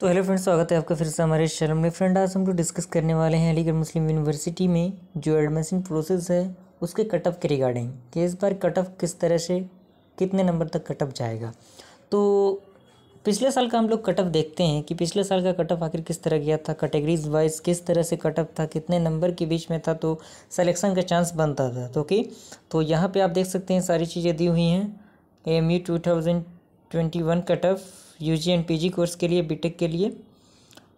तो hello friends, स्वागत है आपका फिर से हमारे शर्म में। फ्रेंड, आज हम लोग डिस्कस करने वाले हैं अलीगढ़ मुस्लिम यूनिवर्सिटी में जो एडमिशन प्रोसेस है, उसके कट ऑफ़ के रिगार्डिंग कि इस बार कट ऑफ़ किस तरह से, कितने नंबर तक कट ऑफ़ जाएगा। तो पिछले साल का हम लोग कट ऑफ़ देखते हैं कि पिछले साल का कट ऑफ़ आखिर किस तरह गया था कैटेगरीज वाइज किस तरह से कट ऑफ़ था, कितने नंबर के बीच में था तो सलेक्शन का चांस बनता था। तो ओके तो यहाँ पे आप देख सकते हैं सारी चीज़ें दी हुई हैं। M U two thousand twenty one cut off U G and P course के लिए बी टेक के लिए।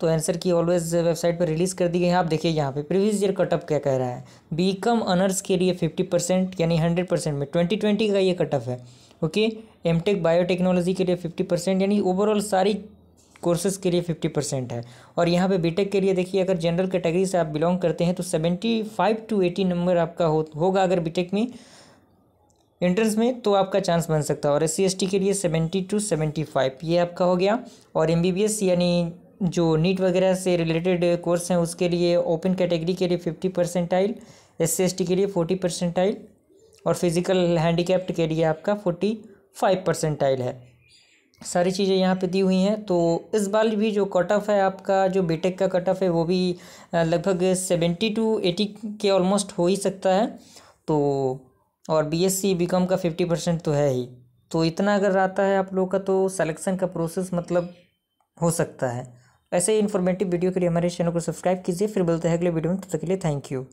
तो आंसर की ऑलवेज वेबसाइट पर रिलीज़ कर दी गई है। आप देखिए यहाँ पे प्रीवियस ईयर कट ऑफ़ क्या कह रहा है? बी कम ऑनर्स के लिए फिफ्टी परसेंट यानी हंड्रेड परसेंट में ट्वेंटी ट्वेंटी का ये कट ऑफ़ है। ओके एम टेक बायोटेक्नोलॉजी के लिए फिफ्टी परसेंट यानी ओवरऑल सारी कोर्सेज के लिए फिफ्टी परसेंट है। और यहाँ पे बीटेक के लिए देखिए, अगर जनरल कैटेगरी से आप बिलोंग करते हैं तो seventy five to eighty number आपका हो, होगा अगर बीटेक में। एंट्रेंस में तो आपका चांस बन सकता है। और एस सी के लिए सेवेंटी टू सेवेंटी फाइव ये आपका हो गया। और एमबीबीएस यानी जो नीट वगैरह से रिलेटेड कोर्स हैं, उसके लिए ओपन कैटेगरी के लिए फिफ्टी परसेंटाइल एस सी के लिए फोर्टी परसेंटाइल और फ़िज़िकल हैंडीकैप्ड के लिए आपका फोर्टी फाइव परसेंटाइल है। सारी चीज़ें यहाँ पे दी हुई हैं। तो इस बार भी जो कट ऑफ़ है, आपका जो बीटेक का कट ऑफ़ है, वो भी लगभग सेवेंटी टू एटी के ऑलमोस्ट हो ही सकता है। तो और B S C B com का फिफ्टी परसेंट तो है ही। तो इतना अगर आता है आप लोगों का तो सिलेक्शन का प्रोसेस मतलब हो सकता है। ऐसे ही इन्फॉर्मेटिव वीडियो के लिए हमारे चैनल को सब्सक्राइब कीजिए, फिर बोलते हैं अगले वीडियो में, तब तक के लिए थैंक यू